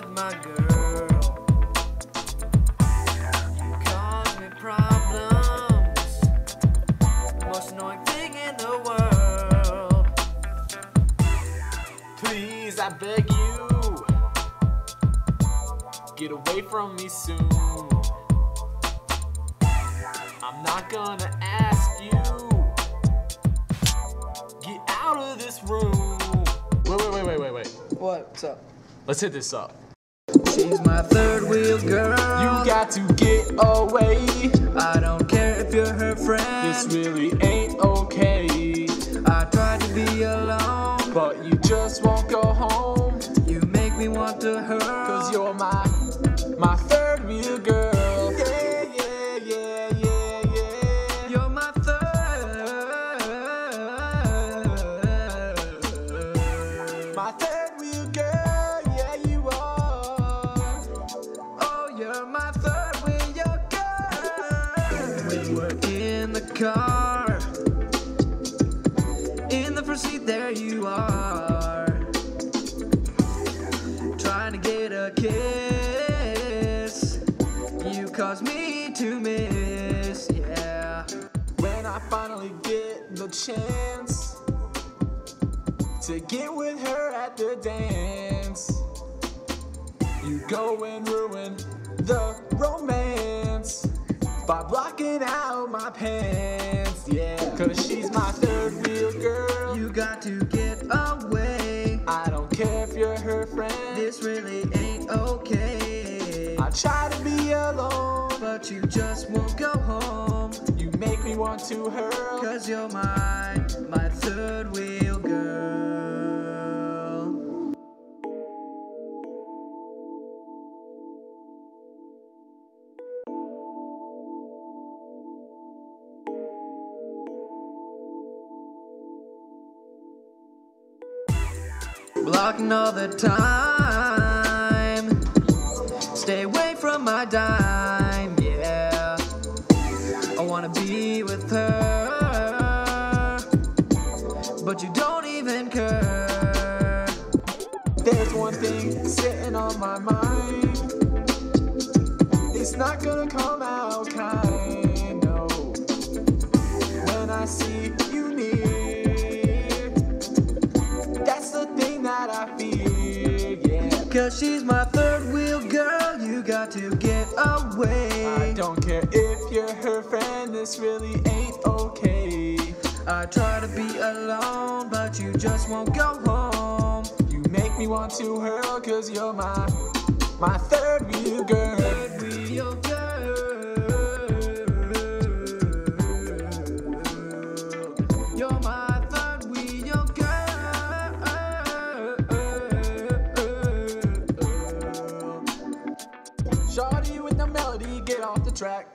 with my girl. You me problems. Most annoying thing in the world. Please, I beg you. Get away from me soon. I'm not gonna ask you. Get out of this room. Wait, wait, wait, wait, wait, wait. What's up? Let's hit this up. She's my third wheel girl. You got to get away. I don't care if you're her friend. This really ain't okay. I tried to be alone. But you just won't go car. In the front seat, there you are. Trying to get a kiss. You caused me to miss, yeah. When I finally get the chance to get with her at the dance, you go and ruin the romance by blocking out my pants, yeah. Cause she's my third wheel girl. You got to get away. I don't care if you're her friend. This really ain't okay. I try to be alone, But you just won't go home. you make me want to hurl. Cause you're my, my third wheel girl. Blocking all the time. Stay away from my dime, yeah. I wanna be with her, but you don't even care. There's one thing sitting on my mind. It's not gonna come out Cause she's my third wheel girl, you got to get away. I don't care if you're her friend, this really ain't okay. I try to be alone, but you just won't go home. You make me want to hurl, cause you're my, my third wheel girl. Third wheel girl. You're my get off the track.